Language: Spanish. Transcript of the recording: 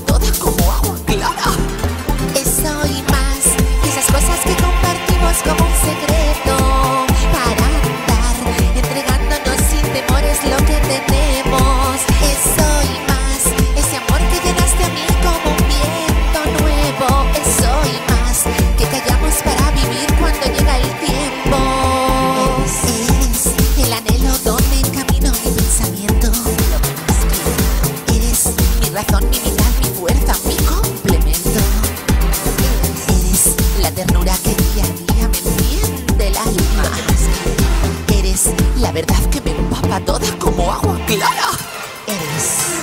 me empapa toda como agua clara. Eso y más, esas cosas que compartimos como un secreto. Para andar entregándonos sin temores lo que tenemos. Eso y más, ese amor que llenaste a mí como un viento nuevo. Eso y más, que callamos para vivir cuando llega el tiempo. Eres el anhelo donde encamino mi pensamiento. Eres mi razón, mi la verdad que me empapa toda como agua clara. Eres